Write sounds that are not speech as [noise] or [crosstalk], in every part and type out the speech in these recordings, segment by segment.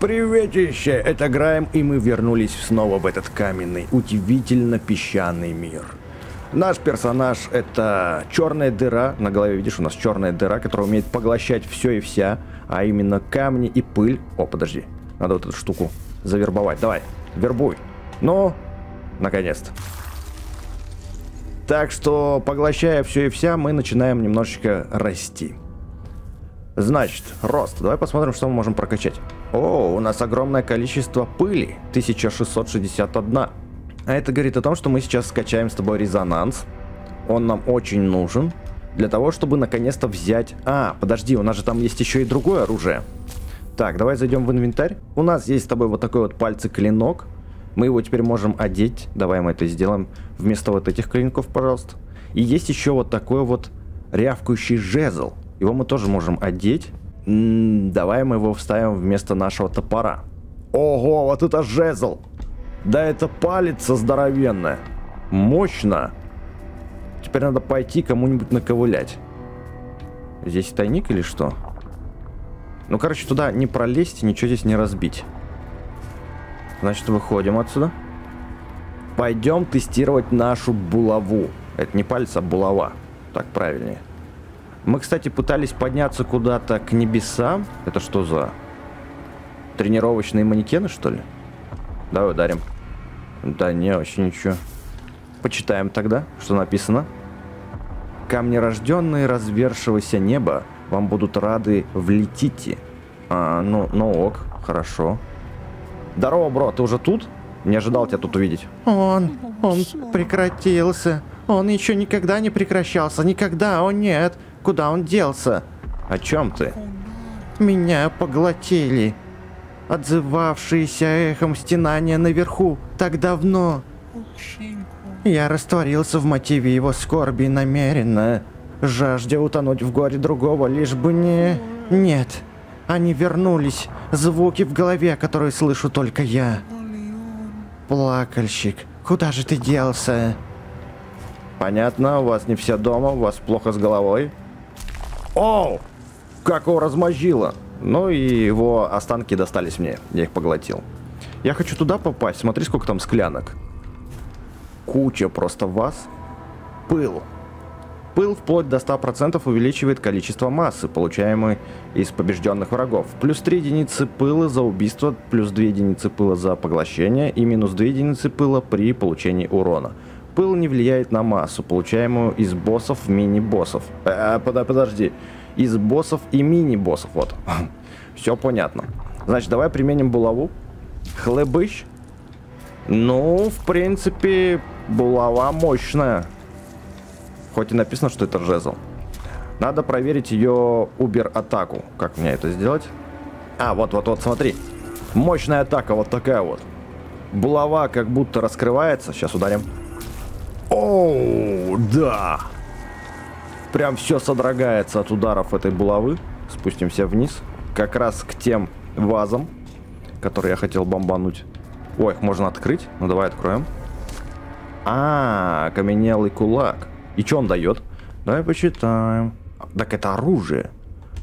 Приветище, это Грайм, и мы вернулись снова в этот каменный, удивительно песчаный мир. Наш персонаж это черная дыра, на голове видишь у нас черная дыра, которая умеет поглощать все и вся, а именно камни и пыль. О, подожди, надо вот эту штуку завербовать, давай, вербуй. Ну, наконец-то. Так что, поглощая все и вся, мы начинаем немножечко расти. Значит, рост. Давай посмотрим, что мы можем прокачать. О, у нас огромное количество пыли. 1661. А это говорит о том, что мы сейчас скачаем с тобой резонанс. Он нам очень нужен. Для того, чтобы наконец-то взять... А, подожди, у нас же там есть еще и другое оружие. Так, давай зайдем в инвентарь. У нас есть с тобой вот такой вот пальцы-клинок. Мы его теперь можем одеть. Давай мы это сделаем вместо вот этих клинков, пожалуйста. И есть еще вот такой вот рявкающий жезл. Его мы тоже можем одеть. Давай мы его вставим вместо нашего топора. Ого, вот это жезл! Да это палец здоровенная. Мощно. Теперь надо пойти кому-нибудь наковылять. Здесь тайник или что? Ну, короче, туда не пролезть, ничего здесь не разбить. Значит, выходим отсюда. Пойдем тестировать нашу булаву. Это не палец, а булава. Так правильнее. Мы, кстати, пытались подняться куда-то к небесам. Это что за... Тренировочные манекены, что ли? Давай ударим. Да не, вообще ничего. Почитаем тогда, что написано. Камни рожденные развершегося неба вам будут рады влетите. А, ну, ну ок, хорошо. Здорово, бро, ты уже тут? Не ожидал тебя тут увидеть. Он, он прекратился. Он еще никогда не прекращался. Никогда, о нет. Куда он делся? О чем ты? Меня поглотили. Отзывавшиеся эхом стенания наверху так давно. Я растворился в мотиве его скорби намеренно, жаждя утонуть в горе другого, лишь бы не... Нет, они вернулись, звуки в голове, которые слышу только я. Плакальщик, куда же ты делся? Понятно, у вас не все дома, у вас плохо с головой. Оу! Как его размозжило! Ну и его останки достались мне, я их поглотил. Я хочу туда попасть, смотри, сколько там склянок. Куча просто вас. Пыл. Пыл вплоть до 100% увеличивает количество массы, получаемой из побежденных врагов. Плюс 3 единицы пыла за убийство, плюс 2 единицы пыла за поглощение и минус 2 единицы пыла при получении урона. Пыл не влияет на массу, получаемую из боссов, мини-боссов. Э, под, подожди. Из боссов и мини-боссов, вот. [laughs] Все понятно. Значит, давай применим булаву. Хлебыщ. Ну, в принципе, булава мощная. Хоть и написано, что это жезл. Надо проверить ее убер-атаку. Как мне это сделать? А, вот-вот-вот, смотри. Мощная атака, вот такая вот. Булава как будто раскрывается. Сейчас ударим. Оу, да. Прям все содрогается от ударов этой булавы. Спустимся вниз. Как раз к тем вазам, которые я хотел бомбануть. Ой, их можно открыть. Ну, давай откроем. -а, -а каменелый кулак. И что он дает? Давай почитаем. Так это оружие.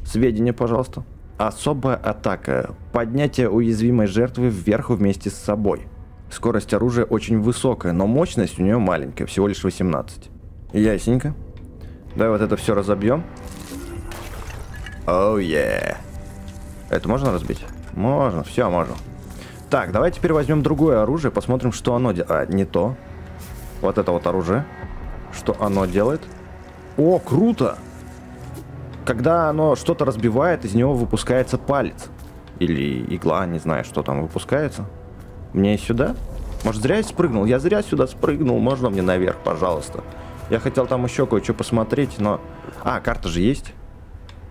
Сведения, пожалуйста. Особая атака. Поднятие уязвимой жертвы вверх вместе с собой. Скорость оружия очень высокая, но мощность у нее маленькая, всего лишь 18. Ясненько. Давай вот это все разобьем. Оу, oh, yeah. Это можно разбить? Можно, все можно. Так, давай теперь возьмем другое оружие, посмотрим, что оно делает. А, не то. Вот это вот оружие. Что оно делает? О, круто! Когда оно что-то разбивает, из него выпускается палец. Или игла, не знаю, что там выпускается. Мне сюда? Может, зря я спрыгнул? Я зря сюда спрыгнул. Можно мне наверх, пожалуйста? Я хотел там еще кое-что посмотреть, но... А, карта же есть?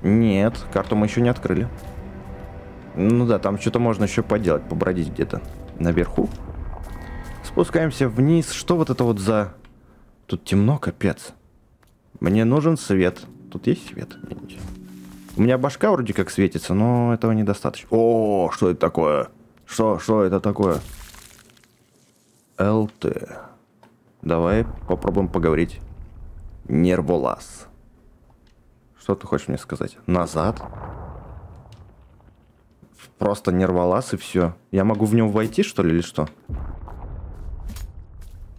Нет, карту мы еще не открыли. Ну да, там что-то можно еще поделать, побродить где-то наверху. Спускаемся вниз. Что вот это вот за... Тут темно, капец. Мне нужен свет. Тут есть свет? У меня башка вроде как светится, но этого недостаточно. О, что это такое? Что, что это такое? ЛТ. Давай попробуем поговорить. Нерволаз. Что ты хочешь мне сказать? Назад? просто нерволаз и все. Я могу в него войти, что ли, или что?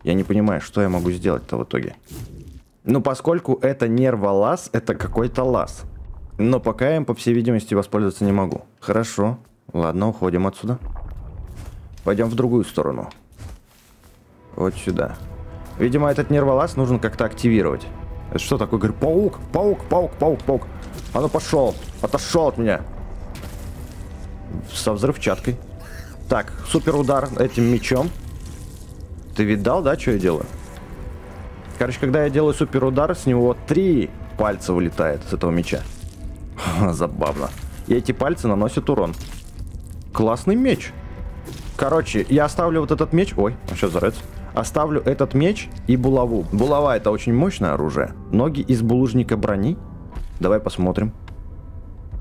Я не понимаю, что я могу сделать-то в итоге. Ну, поскольку это нерволаз, это какой-то лаз. Но пока я им, по всей видимости, воспользоваться не могу. Хорошо. Ладно, уходим отсюда. Пойдем в другую сторону. Вот сюда. Видимо, этот нерволаз нужно как-то активировать. Это что такое? Говорю, паук, паук, паук, паук, паук. А ну пошел, отошел от меня. Со взрывчаткой. Так, супер удар этим мечом. Ты видал, да, что я делаю? Короче, когда я делаю супер удар, с него три пальца вылетает с этого меча. [laughs] Забавно. И эти пальцы наносят урон. Классный меч. Короче, я оставлю вот этот меч. Ой, он сейчас взорвется. Оставлю этот меч и булаву. Булава это очень мощное оружие. Ноги из булыжника брони. Давай посмотрим.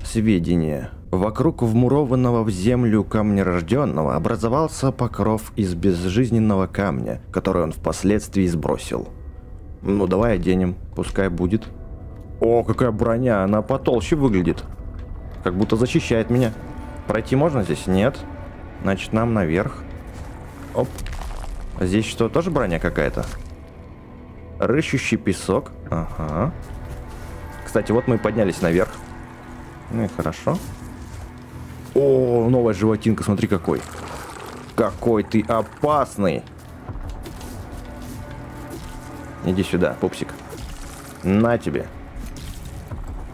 Сведения. Вокруг вмурованного в землю камня рожденного образовался покров из безжизненного камня, который он впоследствии сбросил. Ну, давай оденем, пускай будет. О, какая броня, она потолще выглядит. Как будто защищает меня. Пройти можно здесь? Нет. Значит, нам наверх. Оп. Здесь что, тоже броня какая-то? Рыщущий песок. Ага. Кстати, вот мы поднялись наверх. Ну и хорошо. О, новая животинка, смотри какой. Какой ты опасный. Иди сюда, пупсик. На тебе.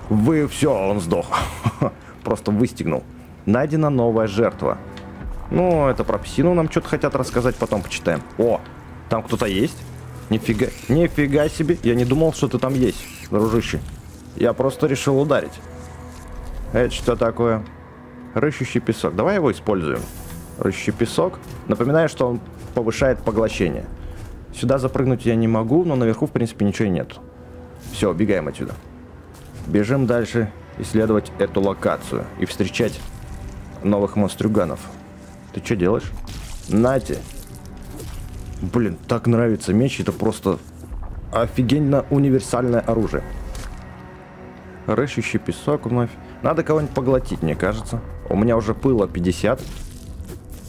Вы все, он сдох. [laughs] Просто выстегнул. Найдена новая жертва. Ну, это про псину нам что-то хотят рассказать, потом почитаем. О, там кто-то есть? Нифига, нифига себе. Я не думал, что ты там есть, дружище. Я просто решил ударить. Это что такое? Рыщущий песок. Давай его используем. Рыщущий песок. Напоминаю, что он повышает поглощение. Сюда запрыгнуть я не могу, но наверху, в принципе, ничего нет. Все, убегаем отсюда. Бежим дальше исследовать эту локацию и встречать новых монстрюганов. Ты что делаешь? Нате. Блин, так нравится меч, это просто офигенно универсальное оружие. Рыщущий песок вновь. Надо кого-нибудь поглотить, мне кажется. У меня уже пыло 50.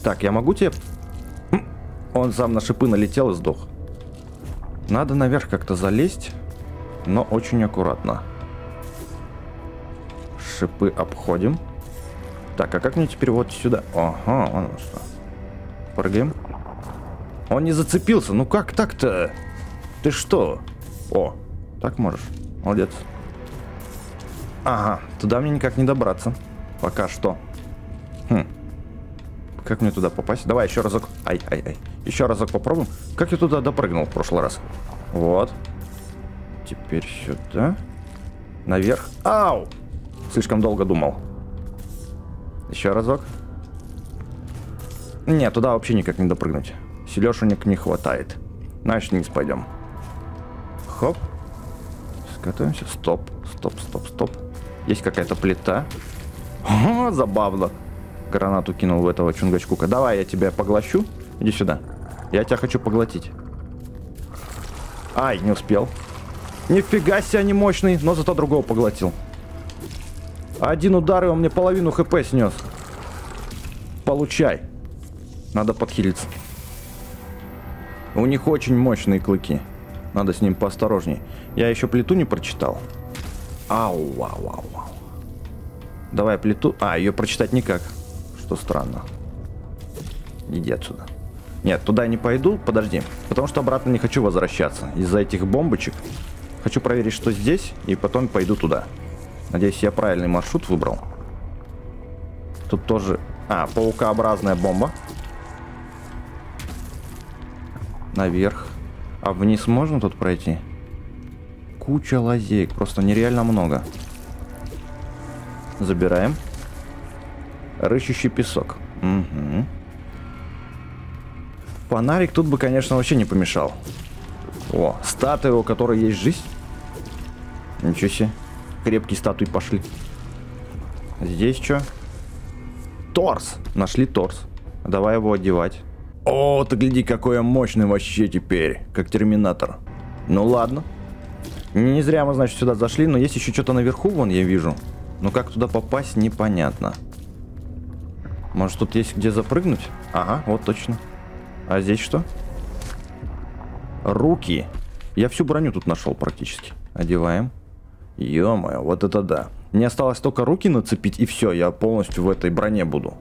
Так, я могу тебе... Хм, он сам на шипы налетел и сдох. Надо наверх как-то залезть, но очень аккуратно. Шипы обходим. Так, а как мне теперь вот сюда? Ага, он что. Прыгаем. Он не зацепился. Ну как так-то? Ты что? О, так можешь. Молодец. Ага, туда мне никак не добраться. Пока что. Хм. Как мне туда попасть? Давай еще разок. Ай, ай, ай. Еще разок попробуем. Как я туда допрыгнул в прошлый раз? Вот. Теперь сюда. Наверх. Ау! Слишком долго думал. Еще разок. Нет, туда вообще никак не допрыгнуть. Селешенек не хватает. Значит, вниз пойдем. Хоп. Скатываемся. Стоп, стоп, стоп, стоп. Есть какая-то плита. О, забавно. Гранату кинул в этого чунгачкука. Давай, я тебя поглощу. Иди сюда. Я тебя хочу поглотить. Ай, не успел. Нифига себе, они мощный, но зато другого поглотил. Один удар, и он мне половину хп снес. Получай. Надо подхилиться. У них очень мощные клыки. Надо с ним поосторожней. Я еще плиту не прочитал. Ау, вау, вау, вау. Давай плиту. А, ее прочитать никак. Что странно. Иди отсюда. Нет, туда я не пойду, подожди. Потому что обратно не хочу возвращаться. Из-за этих бомбочек. Хочу проверить, что здесь, и потом пойду туда. Надеюсь, я правильный маршрут выбрал. Тут тоже... А, паукообразная бомба. Наверх. А вниз можно тут пройти? Куча лазеек, просто нереально много. Забираем. Рыщущий песок. Угу. Фонарик тут бы, конечно, вообще не помешал. О, статуя, у которой есть жизнь. Ничего себе. Крепкие статуи пошли. Здесь что? Торс. Нашли торс. Давай его одевать. О, ты гляди, какой я мощный вообще теперь. Как терминатор. Ну ладно. Не зря мы, значит, сюда зашли, но есть еще что-то наверху, вон я вижу. Но как туда попасть, непонятно. Может, тут есть где запрыгнуть? Ага, вот точно. А здесь что? Руки. Я всю броню тут нашел практически. Одеваем. Ё-моё, вот это да. Мне осталось только руки нацепить, и все, я полностью в этой броне буду.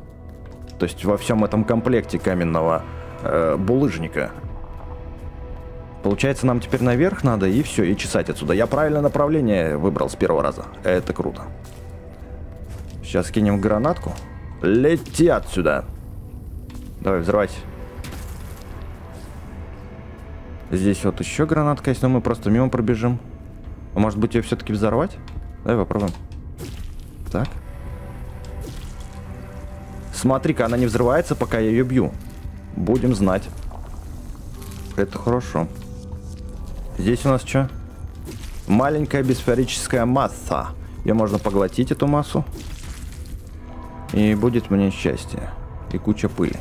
То есть во всем этом комплекте каменного э, булыжника. Получается, нам теперь наверх надо, и все, и чесать отсюда. Я правильное направление выбрал с первого раза. Это круто. Сейчас кинем гранатку. Лети отсюда. Давай, взрывайся. Здесь вот еще гранатка есть, но мы просто мимо пробежим. А может быть ее все-таки взорвать? Давай попробуем. Так. Смотри-ка, она не взрывается, пока я ее бью. Будем знать. Это хорошо. Здесь у нас что? Маленькая бисферическая масса. Ее можно поглотить, эту массу. И будет мне счастье. И куча пыли.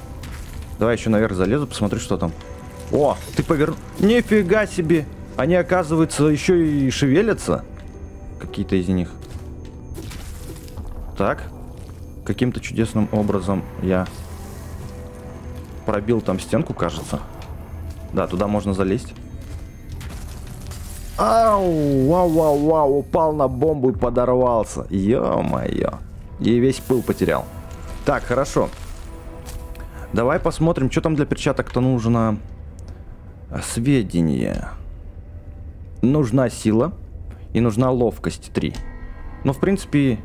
Давай еще наверх залезу, посмотрю, что там. О, ты повернул. Нифига себе! Они, оказывается, еще и шевелятся. Какие-то из них. Так. Каким-то чудесным образом я пробил там стенку, кажется. Да, туда можно залезть. Ау, вау, вау, вау, упал на бомбу и подорвался. Ё-моё. И весь пыл потерял. Так, хорошо. Давай посмотрим, что там для перчаток-то нужно. Сведения. Нужна сила и нужна ловкость 3. Ну, в принципе,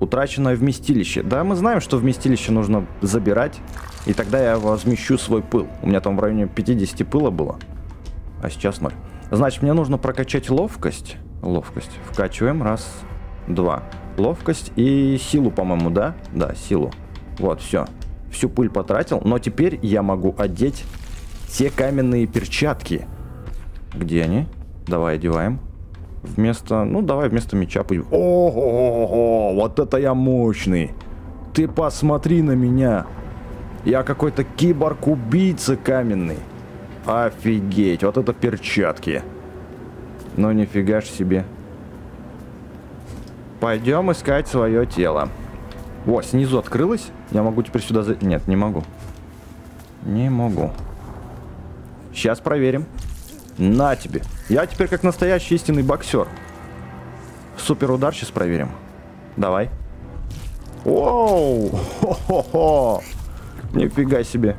утраченное вместилище. Да, мы знаем, что вместилище нужно забирать, и тогда я возмещу свой пыл. У меня там в районе 50 пыла было, а сейчас 0. Значит, мне нужно прокачать ловкость. Ловкость. Вкачиваем. Раз, два. Ловкость и силу, по-моему, да? Да, силу. Вот, все. Всю пыль потратил, но теперь я могу одеть те каменные перчатки. Где они? Давай одеваем. Вместо... Ну, давай вместо меча пойдем. Ого, вот это я мощный. Ты посмотри на меня. Я какой-то киборг-убийца каменный. Офигеть, вот это перчатки. Ну, нифига ж себе. Пойдем искать свое тело. О, снизу открылось. Я могу теперь сюда... За... Нет, не могу. Не могу. Сейчас проверим. На тебе. Я теперь как настоящий истинный боксер. Супер удар сейчас проверим. Давай. Оу! Хо-хо-хо! Нифига себе.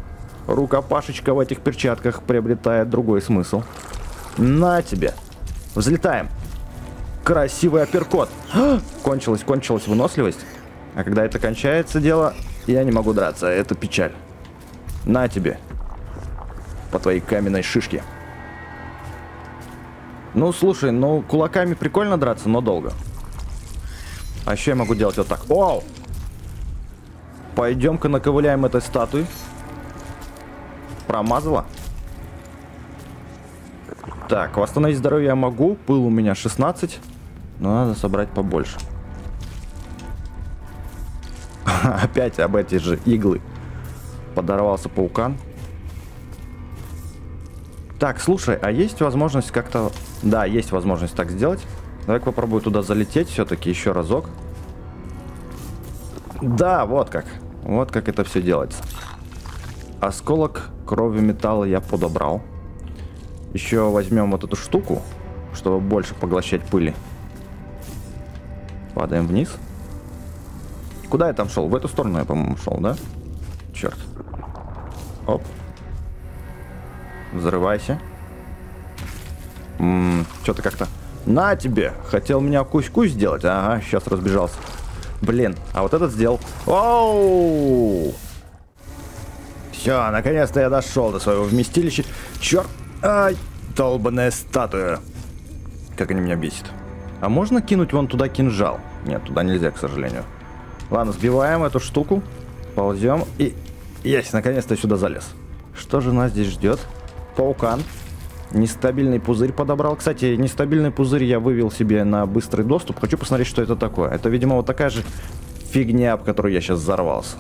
Рукопашечка в этих перчатках приобретает другой смысл. На тебе. Взлетаем. Красивый апперкот. кончилась, кончилась выносливость. А когда это кончается дело, я не могу драться. Это печаль. На тебе. По твоей каменной шишке. Ну, слушай, ну, кулаками прикольно драться, но долго. А еще я могу делать вот так. Оу! Пойдем-ка наковыляем этой статуи. Промазала. Так, восстановить здоровье я могу. Пыл у меня 16. Но надо собрать побольше. [laughs] Опять об эти же иглы. Подорвался паукан. Так, слушай, а есть возможность как-то... Да, есть возможность так сделать. Давай попробую туда залететь все-таки еще разок. Да, вот как. Вот как это все делается. Осколок крови металла я подобрал. Еще возьмем вот эту штуку, чтобы больше поглощать пыли. Падаем вниз. Куда я там шел? В эту сторону я, по-моему, шел, да? Черт. Оп. Взрывайся. Что-то как-то... На тебе! Хотел меня кусь-кусь сделать? Ага, сейчас разбежался. Блин, а вот этот сделал. Оу! Все, наконец-то я дошел до своего вместилища. Черт! Ай! Долбаная статуя. Как они меня бесят. А можно кинуть вон туда кинжал? Нет, туда нельзя, к сожалению. Ладно, сбиваем эту штуку. Ползем. И... Есть, наконец-то сюда залез. Что же нас здесь ждет? Паукан. Нестабильный пузырь подобрал. Кстати, нестабильный пузырь я вывел себе на быстрый доступ. Хочу посмотреть, что это такое. Это, видимо, вот такая же фигня, об которую я сейчас взорвался.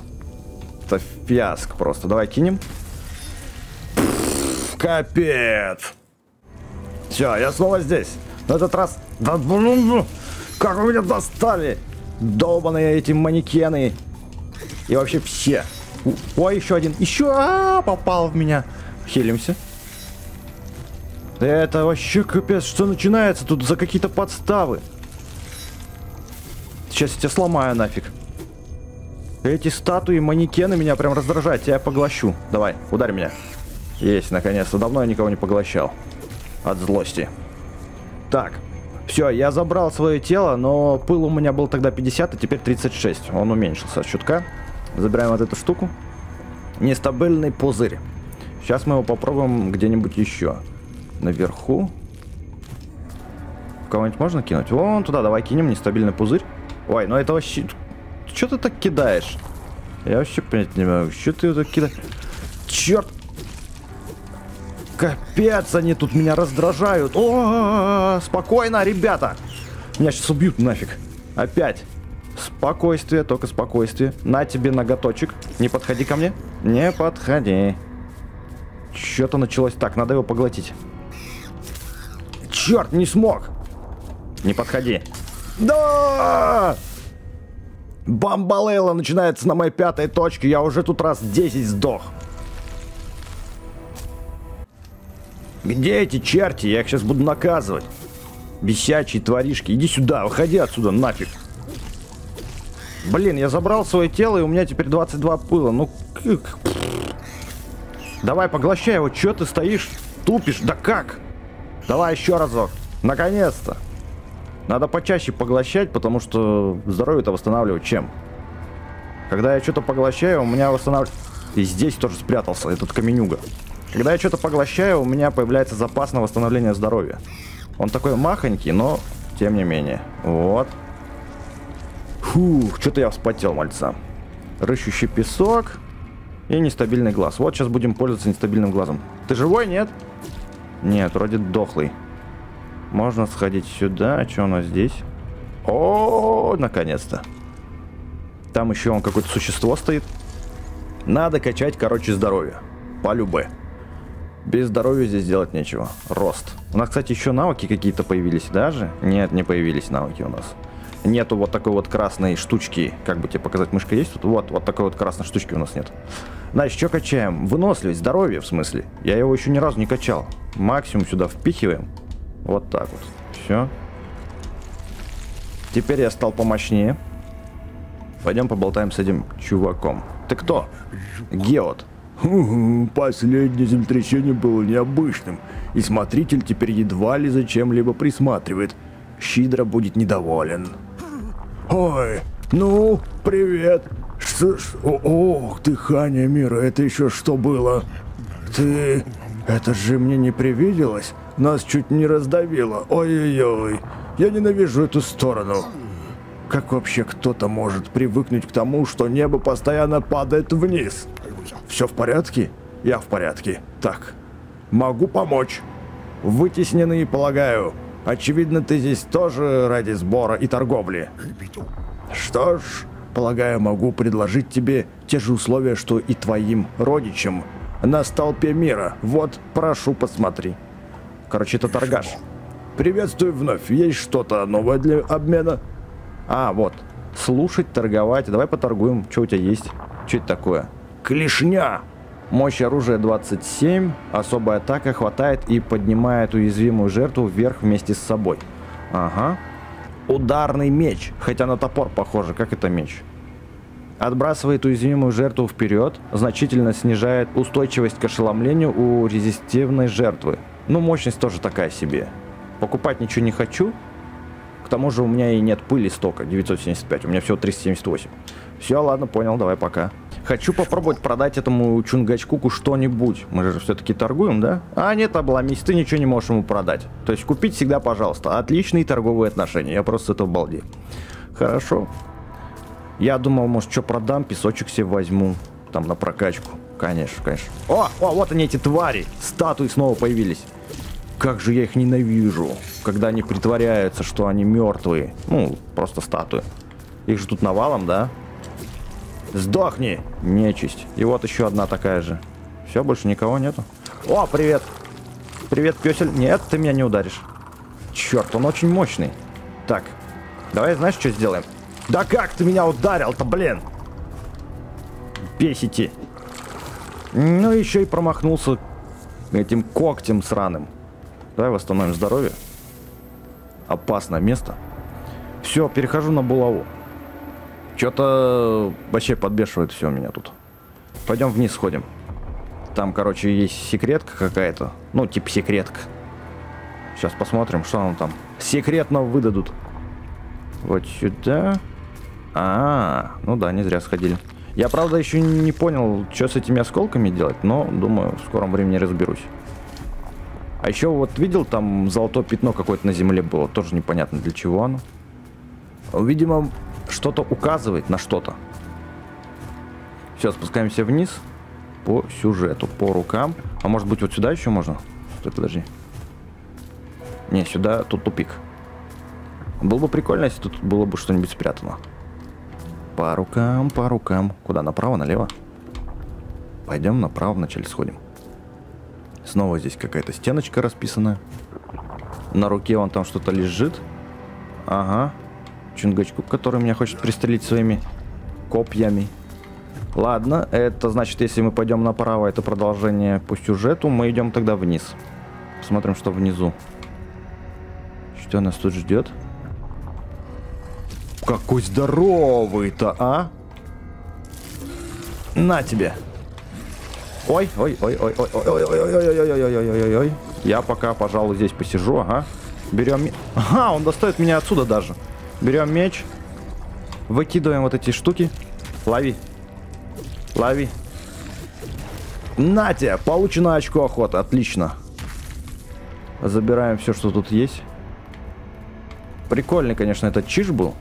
Это фиаск просто. Давай кинем. Капец. Все, я снова здесь. На этот раз... Да, как вы меня достали? Долбаные эти манекены. И вообще все. Ой, еще один. Еще -а попал в меня. Хилимся. Это вообще капец, что начинается тут за какие-то подставы. Сейчас я тебя сломаю нафиг. Эти статуи, манекены меня прям раздражают. Я поглощу. Давай, ударь меня. Есть, наконец-то. Давно я никого не поглощал. От злости. Так. Все, я забрал свое тело, но пыл у меня был тогда 50, а теперь 36. Он уменьшился чутка. Забираем вот эту штуку. Нестабильный пузырь. Сейчас мы его попробуем где-нибудь еще. Наверху. Кого-нибудь можно кинуть? Вон туда, давай кинем нестабильный пузырь. Ой, ну это вообще... Что ты так кидаешь? Я вообще понять не могу. Что ты так кидаешь? Черт! Капец, они тут меня раздражают. О, спокойно, ребята. Меня сейчас убьют нафиг. Опять. Спокойствие, только спокойствие. На тебе ноготочек. Не подходи ко мне. Не подходи. Что-то началось так, надо его поглотить. Черт, не смог. Не подходи. Да! Бамбалейла начинается на моей пятой точке. Я уже тут раз 10 сдох. Где эти черти? Я их сейчас буду наказывать. Бесячие тваришки. Иди сюда, выходи отсюда, нафиг. Блин, я забрал свое тело, и у меня теперь 22 пыла. Ну? Давай, поглощай его. Че ты стоишь, тупишь? Да как? Давай еще разок. Наконец-то. Надо почаще поглощать, потому что здоровье-то восстанавливать чем? Когда я что-то поглощаю, у меня восстанавливается... И здесь тоже спрятался этот каменюга. Когда я что-то поглощаю, у меня появляется запас на восстановление здоровья. Он такой махонький, но тем не менее. Вот. Фух, что-то я вспотел, мальца. Рыщущий песок и нестабильный глаз. Вот сейчас будем пользоваться нестабильным глазом. Ты живой, нет? Нет, вроде дохлый. Можно сходить сюда. А что у нас здесь? О, наконец-то. Там еще он какое-то существо стоит. Надо качать, короче, здоровье. По любе. Без здоровья здесь делать нечего. Рост. У нас, кстати, еще навыки какие-то появились даже? Нет, не появились навыки у нас. Нету вот такой вот красной штучки. Как бы тебе показать, мышка есть тут? Вот, вот такой вот красной штучки у нас нет. Значит, что качаем? Выносливость, здоровье, в смысле. Я его еще ни разу не качал. Максимум сюда впихиваем. Вот так вот. Все. Теперь я стал помощнее. Пойдем поболтаем с этим чуваком. Ты кто? Геот. Последнее землетрясение было необычным, и смотритель теперь едва ли за чем-либо присматривает. Щидро будет недоволен. Ой, ну, привет. Что ж, ох, дыхание мира, это еще что было? Ты... Это же мне не привиделось? Нас чуть не раздавило. Ой-ой-ой. Я ненавижу эту сторону. Как вообще кто-то может привыкнуть к тому, что небо постоянно падает вниз? Все в порядке? Я в порядке. Так, могу помочь. Вытесненный, полагаю. Очевидно, ты здесь тоже ради сбора и торговли. Что ж, полагаю, могу предложить тебе те же условия, что и твоим родичам. На столпе мира. Вот, прошу, посмотри. Короче, это торгаш. Приветствую вновь. Есть что-то новое для обмена? А, вот. Слушать, торговать. Давай поторгуем. Что у тебя есть? Что это такое? Клешня! Мощь оружия 27. Особая атака хватает и поднимает уязвимую жертву вверх вместе с собой. Ага. Ударный меч. Хотя на топор похоже. Как это меч? Отбрасывает уязвимую жертву вперед. Значительно снижает устойчивость к ошеломлению у резистивной жертвы. Ну, мощность тоже такая себе. Покупать ничего не хочу. К тому же у меня и нет пыли стока, 975. У меня всего 378. Все, ладно, понял, давай пока. Хочу попробовать продать этому Чунгачкуку что-нибудь. Мы же все-таки торгуем, да? А нет, обломись, ты ничего не можешь ему продать. То есть купить всегда, пожалуйста. Отличные торговые отношения. Я просто с этого. Хорошо. Я думал, может, что продам, песочек себе возьму. Там на прокачку. Конечно, конечно. О, о, вот они эти твари. Статуи снова появились. Как же я их ненавижу, когда они притворяются, что они мертвые. Ну, просто статуи. Их же тут навалом, да? Сдохни, нечисть. И вот еще одна такая же. Все, больше никого нету. О, привет. Привет, песель. Нет, ты меня не ударишь. Черт, он очень мощный. Так, давай знаешь, что сделаем? Да как ты меня ударил-то, блин? бесите. Ну, еще и промахнулся этим когтем сраным. Давай восстановим здоровье. Опасное место. Все, перехожу на булаву. Что-то вообще подбешивает все меня тут. Пойдем вниз сходим. Там, короче, есть секретка какая-то. Ну, типа секретка. Сейчас посмотрим, что нам там секретно выдадут. Вот сюда. -а, -а ну да, не зря сходили. Я, правда, еще не понял, что с этими осколками делать, но, думаю, в скором времени разберусь. А еще вот видел, там золотое пятно какое-то на земле было, тоже непонятно для чего оно. Видимо, что-то указывает на что-то. Все, спускаемся вниз по сюжету, по рукам. А может быть вот сюда еще можно? Стой, подожди. Не, сюда, тут тупик. Было бы прикольно, если тут было бы что-нибудь спрятано. По рукам, по рукам. Куда, направо, налево? Пойдем направо вначале сходим. Снова здесь какая-то стеночка расписанная. На руке он там что-то лежит. Ага. Чунгачку, который меня хочет пристрелить своими копьями. Ладно, это значит, если мы пойдем направо, это продолжение по сюжету, мы идем тогда вниз. Посмотрим, что внизу. Что нас тут ждет? Какой здоровый-то, а? На тебе. Ой, ой, ой, ой, ой, ой, ой, ой, ой, ой, ой, ой, ой, ой, ой. Я пока, пожалуй, здесь посижу, ага. Берем... Ага, он достает меня отсюда даже. Берем меч. Выкидываем вот эти штуки. Лови. Лови. На тебе! Получено очко охоты. Отлично. Забираем все, что тут есть. Прикольный, конечно, этот чиж был.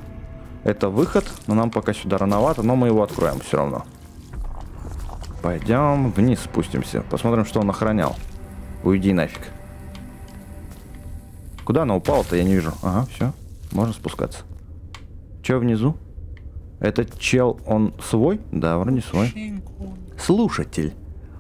Это выход, но нам пока сюда рановато, но мы его откроем все равно. Пойдем вниз спустимся. Посмотрим, что он охранял. Уйди нафиг. Куда она упала-то, я не вижу. Ага, все. Можно спускаться. Че внизу? Этот чел, он свой? Да, вроде свой. Слушатель.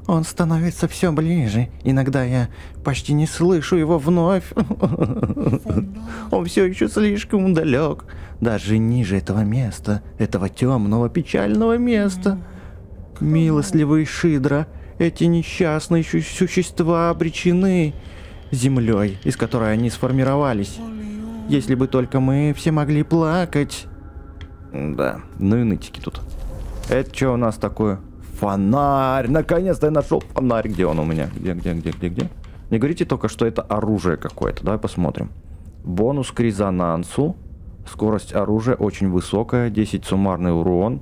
Он становится все ближе. Иногда я почти не слышу его вновь. [laughs] Он все еще слишком далек. Даже ниже этого места, этого темного, печального места. Милостливый Шидра, эти несчастные существа обречены землей, из которой они сформировались. Если бы только мы все могли плакать. Да, ну и нытики тут. Это что у нас такое? Фонарь! Наконец-то я нашел фонарь. Где он у меня? Где, где, где, где, где? Не говорите только, что это оружие какое-то. Давай посмотрим. Бонус к резонансу. Скорость оружия очень высокая. 10 суммарный урон.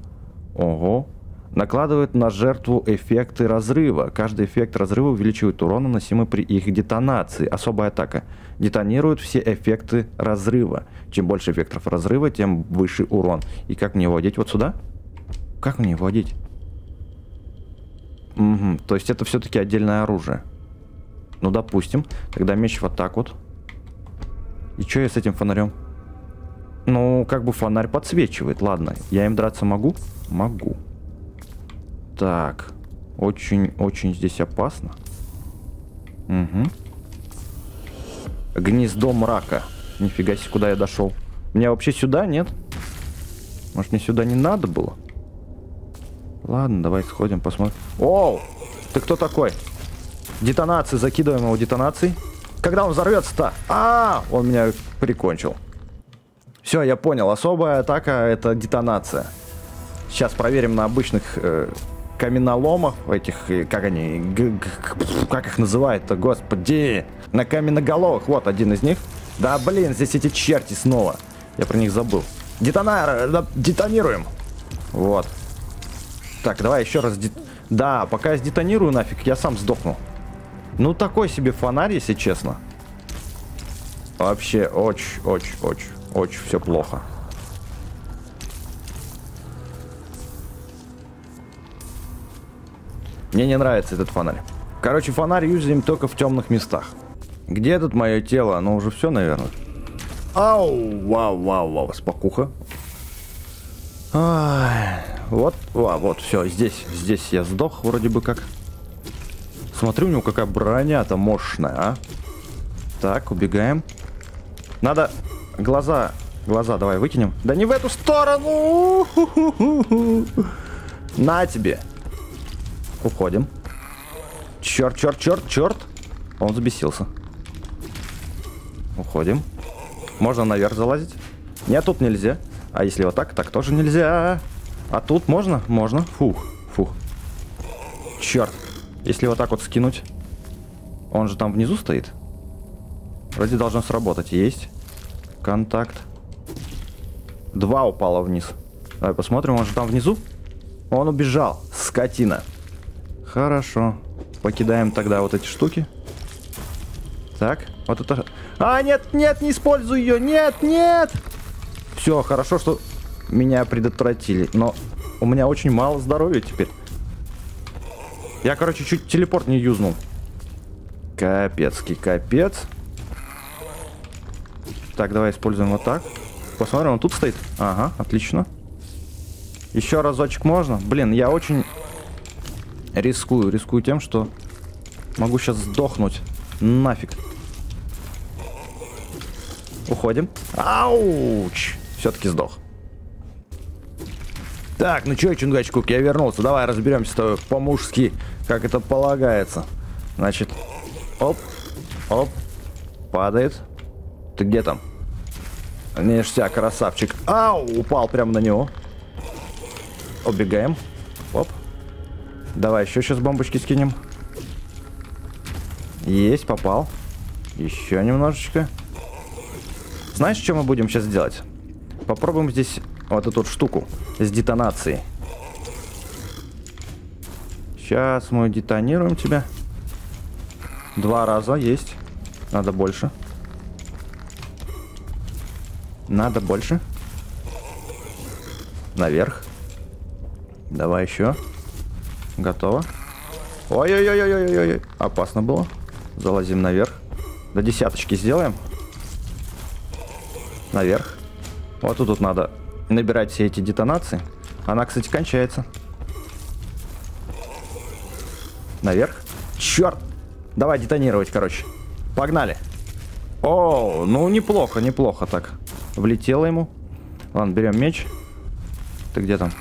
Ого. Накладывает на жертву эффекты разрыва. Каждый эффект разрыва увеличивает урон, наносимый при их детонации. Особая атака. Детонирует все эффекты разрыва. Чем больше эффектов разрыва, тем выше урон. И как мне вводить вот сюда? Как мне вводить? Угу, то есть это все-таки отдельное оружие. Ну, допустим. Тогда меч вот так вот. И что я с этим фонарем? Ну, как бы фонарь подсвечивает. Ладно, я им драться могу? Могу. Так. Очень-очень здесь опасно. Угу. Гнездо мрака. Нифига себе, куда я дошел. Мне вообще сюда, нет? Может, мне сюда не надо было? Ладно, давай сходим, посмотрим. Оу! Ты кто такой? Детонации, закидываем его детонацией. Когда он взорвется-то? А, он меня прикончил. Все, я понял. Особая атака это детонация. Сейчас проверим на обычных э, каменоломах, этих, э, как они, как их называют-то, господи, на каменноголовых, вот один из них. Да блин, здесь эти черти снова. Я про них забыл. Детонар, э, детонируем. Вот. Так, давай еще раз. Дет... Да, пока я сдетонирую нафиг, я сам сдохну. Ну, такой себе фонарь, если честно. Вообще, очень, очень, очень, очень все плохо. Мне не нравится этот фонарь. Короче, фонарь юзаем только в темных местах. Где тут мое тело? Оно уже все, наверное. Ау, вау, вау, вау, спокуха. Ай, вот, а, вот, все, здесь, здесь я сдох вроде бы как. Смотри, у него какая броня-то мощная, а. Так, убегаем. Надо глаза, глаза давай выкинем. Да не в эту сторону! На тебе. Уходим. Черт, черт, черт, черт. Он взбесился. Уходим. Можно наверх залазить? Нет, тут нельзя. А если вот так, так тоже нельзя. А тут можно? Можно. Фух, фух. Черт. Если вот так вот скинуть. Он же там внизу стоит. Вроде должно сработать. Есть. Контакт. Два упало вниз. Давай посмотрим, он же там внизу. Он убежал. Скотина. Хорошо. Покидаем тогда вот эти штуки. Так, вот это... А, нет, нет, не используй ее. Нет, нет. Все, хорошо, что меня предотвратили. Но у меня очень мало здоровья теперь. Я, короче, чуть телепорт не юзнул. Капецкий капец. Так, давай используем вот так. Посмотрим, он тут стоит. Ага, отлично. Еще разочек можно? Блин, я очень рискую. Рискую тем, что могу сейчас сдохнуть. Нафиг. Уходим. Ауч! Все-таки сдох. Так, ну чё, Чунгачкук, я вернулся. Давай разберемся с тобой по-мужски, как это полагается. Значит, оп, оп, падает. Ты где там? Ништяк, красавчик. Ау, упал прямо на него. Убегаем. Давай еще сейчас бомбочки скинем. Есть, попал. Еще немножечко. Знаешь, что мы будем сейчас делать? Попробуем здесь вот эту вот штуку с детонацией. Сейчас мы детонируем тебя. Два раза есть. Надо больше. Надо больше. Наверх. Давай еще. Готово. Ой-ой-ой-ой-ой-ой. Опасно было. Залазим наверх. До десяточки сделаем. Наверх. Вот тут, тут надо набирать все эти детонации. Она, кстати, кончается. Наверх. Черт! Давай детонировать, короче. Погнали. О, ну неплохо, неплохо так. Влетело ему. Ладно, берем меч. Ты где там?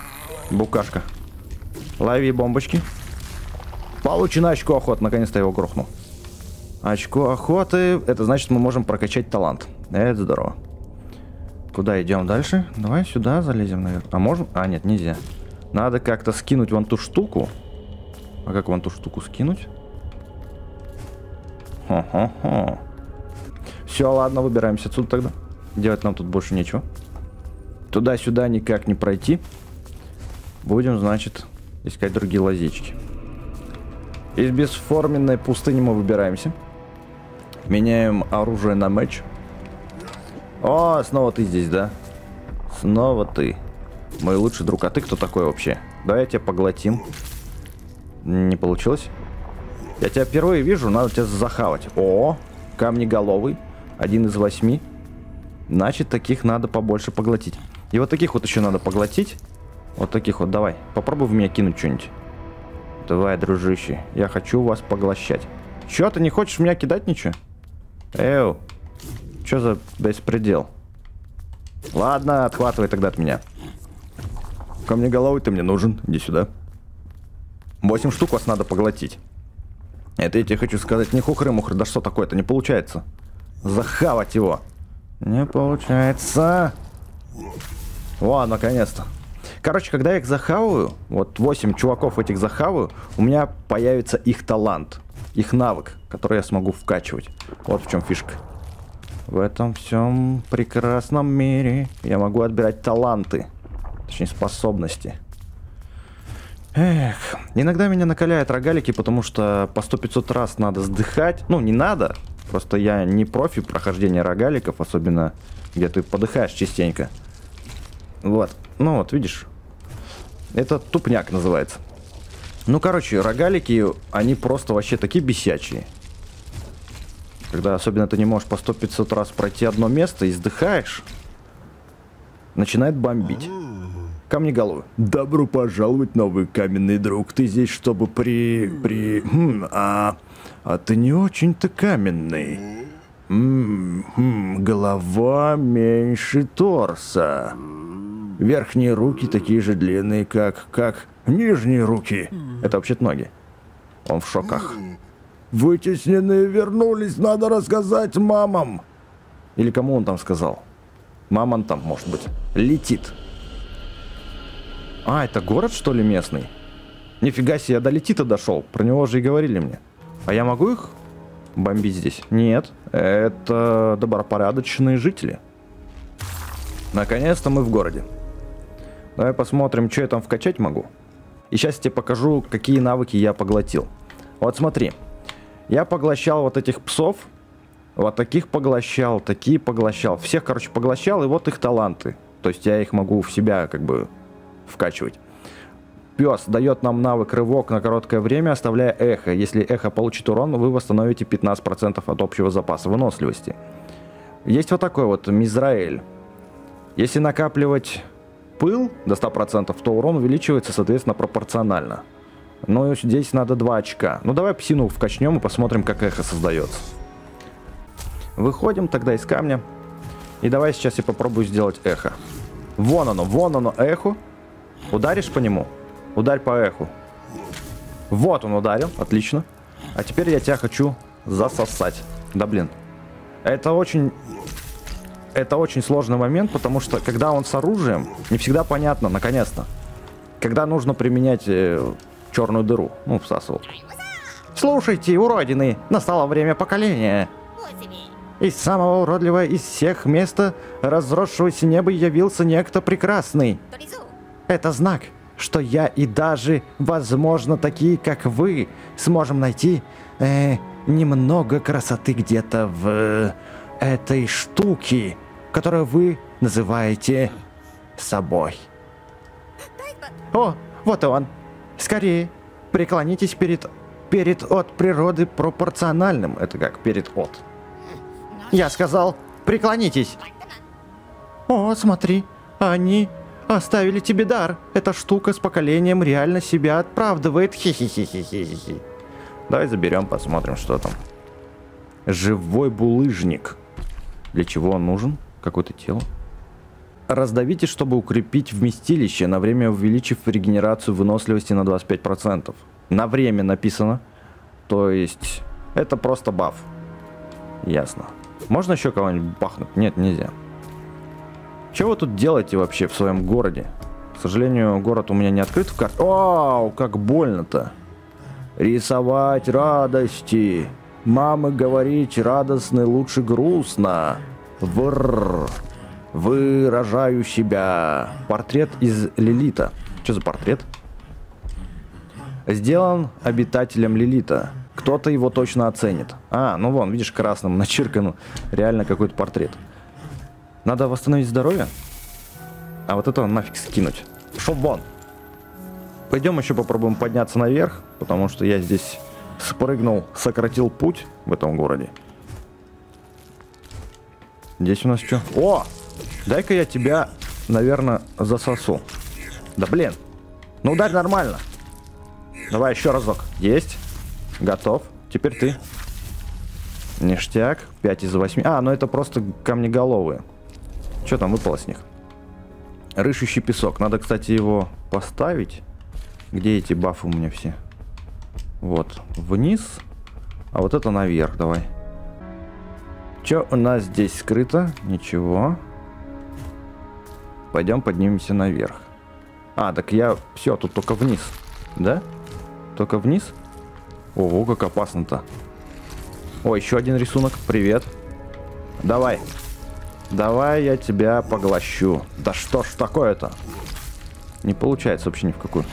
Букашка. Лови бомбочки. Получено очко охоты. Наконец-то его грохнул. Очко охоты. Это значит, мы можем прокачать талант. Это здорово. Куда идем дальше? Давай сюда залезем, наверное. А можем? А, нет, нельзя. Надо как-то скинуть вон ту штуку. А как вон ту штуку скинуть? Хо-хо-хо. Все, ладно, выбираемся отсюда тогда. Делать нам тут больше нечего. Туда-сюда никак не пройти. Будем, значит, искать другие лазечки. Из бесформенной пустыни мы выбираемся. Меняем оружие на меч. О, снова ты здесь, да? Снова ты. Мой лучший друг. А ты кто такой вообще? Давай тебя поглотим. Не получилось? Я тебя впервые вижу, надо тебя захавать. О, камнеголовый. Один из восьми. Значит, таких надо побольше поглотить. И вот таких вот еще надо поглотить. Вот таких вот, давай. Попробуй в меня кинуть что-нибудь. Давай, дружище. Я хочу вас поглощать. Че, ты не хочешь меня кидать ничего? Эу. Что за беспредел? Ладно, отхватывай тогда от меня. Ко мне головой ты мне нужен. Иди сюда. Восемь штук вас надо поглотить. Это я тебе хочу сказать не хухры-мухры. Да что такое? Это не получается. Захавать его. Не получается. О, наконец-то. Короче, когда я их захаваю, вот 8 чуваков этих захаваю, у меня появится их талант, их навык, который я смогу вкачивать. Вот в чем фишка. В этом всем прекрасном мире я могу отбирать таланты, точнее способности. Эх, иногда меня накаляют рогалики, потому что по 100-500 раз надо сдыхать. Ну, не надо, просто я не профи прохождения рогаликов, особенно где ты подыхаешь частенько. Вот, ну вот, видишь, это тупняк называется. Ну, короче, рогалики, они просто вообще такие бесячие. Когда особенно ты не можешь по 100-500 раз пройти одно место и сдыхаешь, начинает бомбить. Камнеголовый. Добро пожаловать, новый каменный друг. Ты здесь, чтобы при... при... Хм, а... А ты не очень-то каменный. М -м -м, голова меньше торса. Верхние руки такие же длинные, как... как... нижние руки. Это вообще-то ноги. Он в шоках. Вытесненные вернулись, надо рассказать мамам. Или кому он там сказал? Мамон там, может быть. Летит. А, это город, что ли, местный? Нифига себе, я до Летита дошел. Про него же и говорили мне. А я могу их бомбить здесь? Нет, это добропорядочные жители. Наконец-то мы в городе. Давай посмотрим, что я там вкачать могу. И сейчас я тебе покажу, какие навыки я поглотил. Вот смотри. Я поглощал вот этих псов. Вот таких поглощал, такие поглощал. Всех, короче, поглощал, и вот их таланты. То есть я их могу в себя как бы вкачивать. Пес дает нам навык рывок на короткое время, оставляя эхо. Если эхо получит урон, вы восстановите 15% от общего запаса выносливости. Есть вот такой вот Мизраэль. Если накапливать пыл до 100%, то урон увеличивается, соответственно, пропорционально. Но здесь надо 2 очка. Ну давай псину вкачнем и посмотрим, как эхо создается. Выходим тогда из камня. И давай сейчас я попробую сделать эхо. Вон оно, вон оно эхо. Ударишь по нему? Ударь по эху. Вот он ударил, отлично. А теперь я тебя хочу засосать. Да блин. Это очень... Это очень сложный момент, потому что когда он с оружием, не всегда понятно, наконец-то. Когда нужно применять э, черную дыру. Ну, всасывал. Слушайте, уродины, настало время поколения. Из самого уродливого из всех места разросшегося неба явился некто прекрасный. Это знак, что я и даже, возможно, такие, как вы, сможем найти э, немного красоты где-то в э, этой штуке, которую вы называете собой. О, вот он. Скорее, преклонитесь перед перед от природы пропорциональным. Это как перед от. Я сказал, преклонитесь. О, смотри, они Оставили тебе дар. Эта штука с поколением реально себя отправдывает. Хи-хи-хи-хи-хи-хи. Давай заберем, посмотрим, что там. Живой булыжник. Для чего он нужен? Какое-то тело. Раздавите, чтобы укрепить вместилище, на время увеличив регенерацию выносливости на 25%. На время написано. То есть, это просто баф. Ясно. Можно еще кого-нибудь бахнуть? Нет, нельзя. Что вы тут делаете вообще в своем городе? К сожалению, город у меня не открыт в карте. Вау, как больно-то. Рисовать радости. Мамы говорить радостно лучше грустно. Врррр. Выражаю себя. Портрет из Лилита. Что за портрет? Сделан обитателем Лилита. Кто-то его точно оценит. А, ну вон, видишь, красным начеркан реально какой-то портрет. Надо восстановить здоровье. А вот это нафиг скинуть. Шел вон. Пойдем еще попробуем подняться наверх, потому что я здесь спрыгнул, сократил путь в этом городе. Здесь у нас что? О! Дай-ка я тебя, наверное, засосу. Да блин. Ну ударь нормально. Давай еще разок. Есть. Готов. Теперь ты. Ништяк. 5 из 8. А, ну это просто камнеголовые. Что там выпало с них? Рыщущий песок. Надо, кстати, его поставить. Где эти бафы у меня все? Вот. Вниз. А вот это наверх. Давай. Что у нас здесь скрыто? Ничего. Пойдем поднимемся наверх. А, так я... Все, тут только вниз. Да? Только вниз? Ого, как опасно-то. О, еще один рисунок. Привет. Давай. Давай я тебя поглощу. Да что ж такое-то? Не получается вообще ни в какую.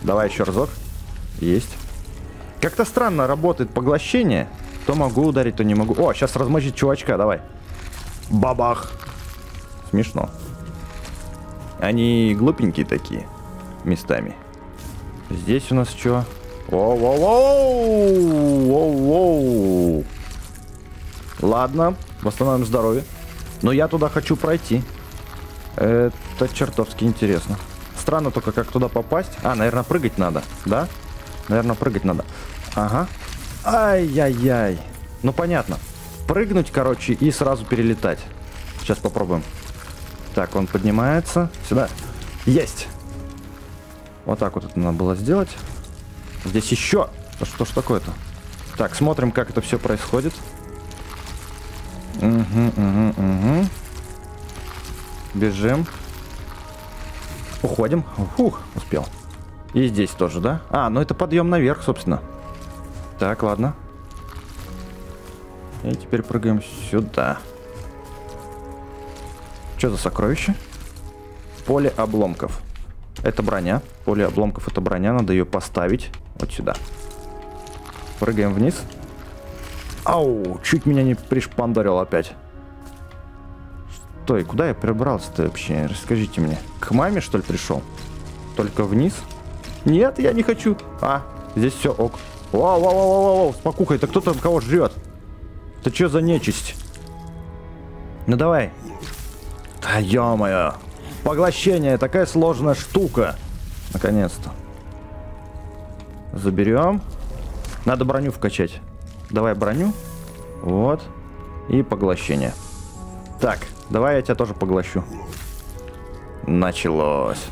Давай еще разок. Есть. Как-то странно работает поглощение. То могу ударить, то не могу. О, сейчас размочить чувачка, давай. Бабах. Смешно. Они глупенькие такие. Местами. Здесь у нас что? Воу-воу-воу! Воу-воу! Ладно, восстановим здоровье. Но я туда хочу пройти. Это чертовски интересно. Странно только, как туда попасть. А, наверное, прыгать надо, да? Наверное, прыгать надо. Ага. Ай-яй-яй. Ну, понятно. Прыгнуть, короче, и сразу перелетать. Сейчас попробуем. Так, он поднимается. Сюда. Есть. Вот так вот это надо было сделать. Здесь еще. Что ж такое-то? Так, смотрим, как это все происходит. Угу, угу, угу. Бежим. Уходим. Фух, успел. И здесь тоже, да? А, ну это подъем наверх, собственно. Так, ладно. И теперь прыгаем сюда. Что за сокровище? Поле обломков. Это броня. Поле обломков это броня. Надо ее поставить вот сюда. Прыгаем вниз. Ау, чуть меня не пришпандорил опять. Стой, куда я перебрался-то вообще? Расскажите мне. К маме, что ли, пришел? Только вниз? Нет, я не хочу. А, здесь все ок. Вау, вау, вау, вау, вау, спокуха, это кто там кого жрет? Это что за нечисть? Ну давай. Да ё-моё. Поглощение, такая сложная штука. Наконец-то. Заберем. Надо броню вкачать. Давай броню. Вот. И поглощение. Так, давай я тебя тоже поглощу. Началось.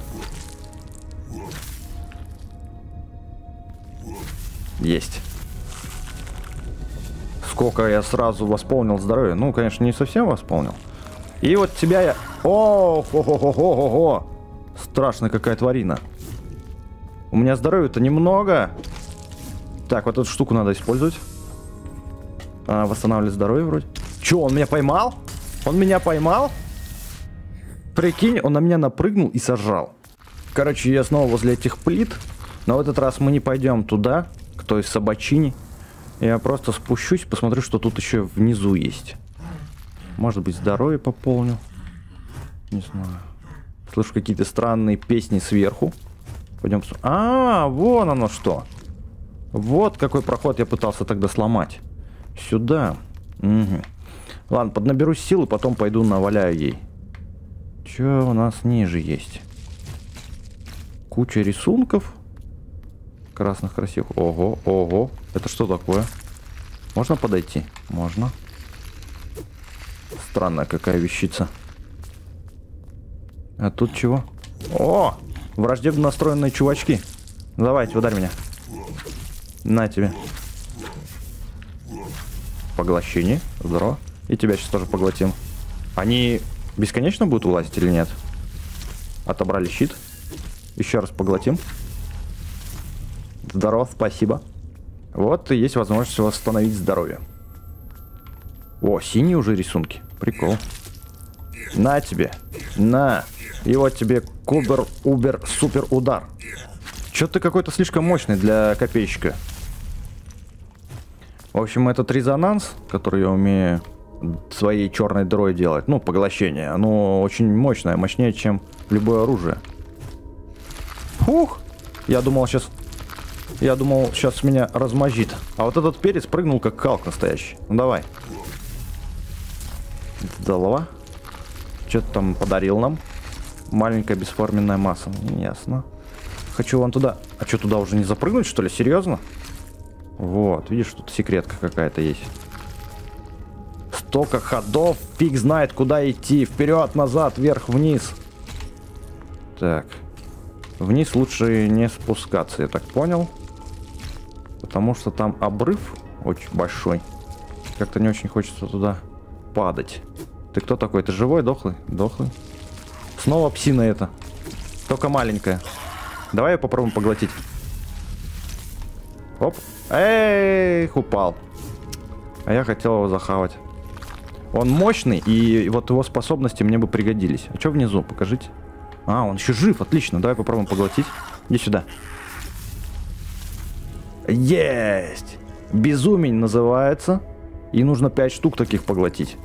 Есть. Сколько я сразу восполнил здоровье. Ну, конечно, не совсем восполнил. И вот тебя я... О, хо хо хо хо хо хо Страшная какая тварина. У меня здоровья-то немного. Так, вот эту штуку надо использовать. А, восстанавливать здоровье вроде. Че, он меня поймал? Он меня поймал? Прикинь, он на меня напрыгнул и сожрал. Короче, я снова возле этих плит. Но в этот раз мы не пойдем туда, к той собачине. Я просто спущусь, посмотрю, что тут еще внизу есть. Может быть, здоровье пополню. Не знаю. Слышу какие-то странные песни сверху. Пойдем. А, вон оно что. Вот какой проход я пытался тогда сломать. Сюда. Угу. Ладно, поднаберусь силы, потом пойду наваляю ей. Что у нас ниже есть? Куча рисунков. Красных красивых. Ого, ого. Это что такое? Можно подойти? Можно. Странная какая вещица. А тут чего? О! Враждебно настроенные чувачки. Давайте, ударь меня. На тебе. Поглощение. Здорово. И тебя сейчас тоже поглотим. Они бесконечно будут вылазить или нет? Отобрали щит. Еще раз поглотим. Здорово, спасибо. Вот и есть возможность восстановить здоровье. О, синие уже рисунки. Прикол. На тебе. На. И вот тебе кубер, убер, супер удар. Чё ты какой-то слишком мощный для копейщика. В общем, этот резонанс, который я умею своей черной дырой делать, ну, поглощение, оно очень мощное, мощнее, чем любое оружие. Фух! Я думал, сейчас... Я думал, сейчас меня размозжит. А вот этот перец прыгнул, как калк настоящий. Ну, давай. Голова. Что ты там подарил нам? Маленькая бесформенная масса. Ясно. Хочу вон туда. А что, туда уже не запрыгнуть, что ли? Серьезно? Вот, видишь, тут секретка какая-то есть. Столько ходов, фиг знает, куда идти. Вперед, назад, вверх, вниз. Так. Вниз лучше не спускаться, я так понял. Потому что там обрыв очень большой. Как-то не очень хочется туда падать. Ты кто такой? Ты живой, дохлый? Дохлый. Снова псина это. Только маленькая. Давай я попробуем поглотить. Оп. Эх, упал. А я хотел его захавать. Он мощный, и вот его способности мне бы пригодились. А что внизу? Покажите. А, он еще жив, отлично. Давай попробуем поглотить. Иди сюда. Есть! Безумень называется. И нужно 5 штук таких поглотить.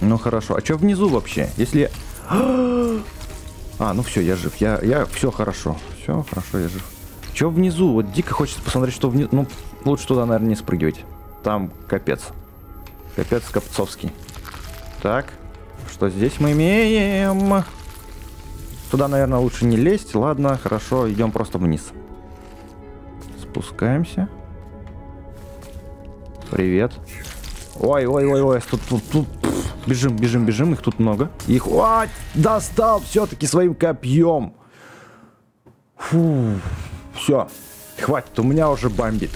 Ну хорошо. А что внизу вообще? Если... [gasps] А, ну все, я жив. Я, я... Все хорошо. Все хорошо, я жив. Че внизу? Вот дико хочется посмотреть, что внизу. Ну, лучше туда, наверное, не спрыгивать. Там капец. Капец Копцовский. Так, что здесь мы имеем? Туда, наверное, лучше не лезть. Ладно, хорошо, идем просто вниз. Спускаемся. Привет. Ой, ой, ой, ой, тут, тут, тут. Бежим, бежим, бежим, их тут много. Их, о, достал все-таки своим копьем. Фу, все, хватит, у меня уже бомбит.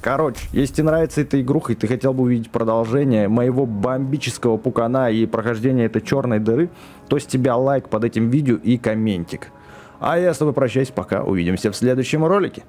Короче, если тебе нравится эта игруха, и ты хотел бы увидеть продолжение моего бомбического пукана и прохождения этой черной дыры, то с тебя лайк под этим видео и комментик. А я с тобой прощаюсь, пока увидимся в следующем ролике.